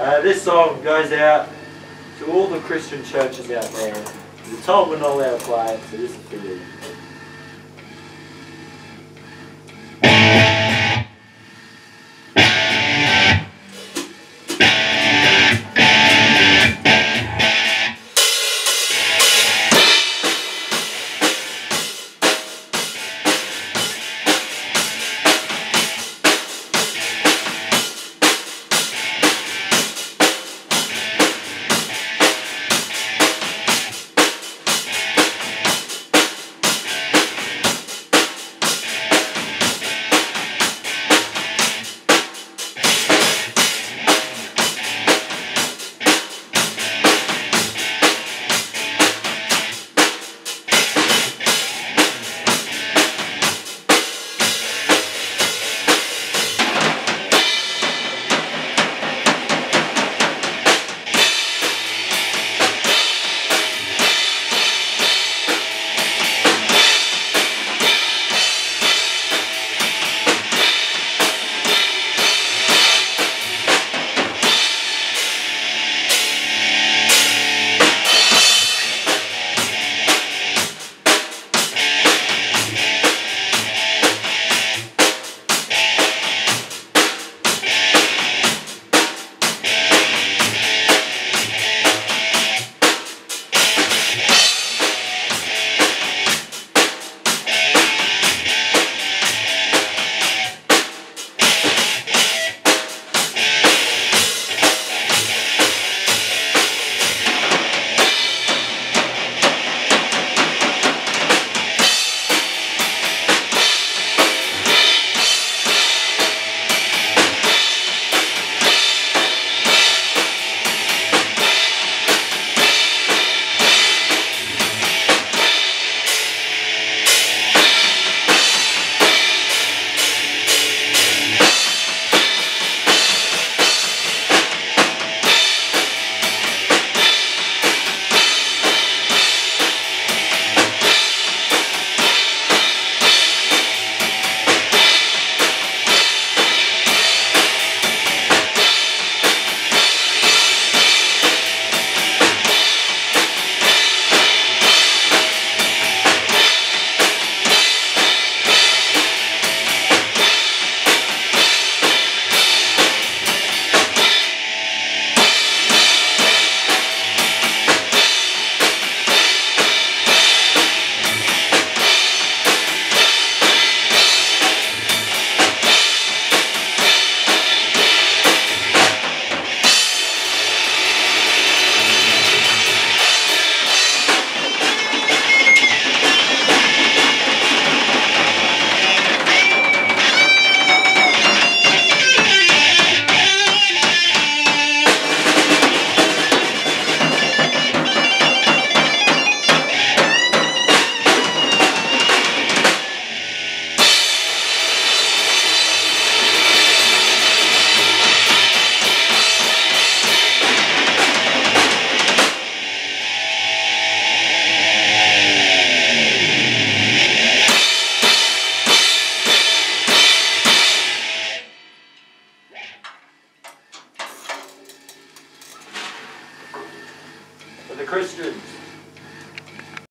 Uh, this song goes out to all the Christian churches out there. We're told we're not allowed to play it, so this is for you. Christians.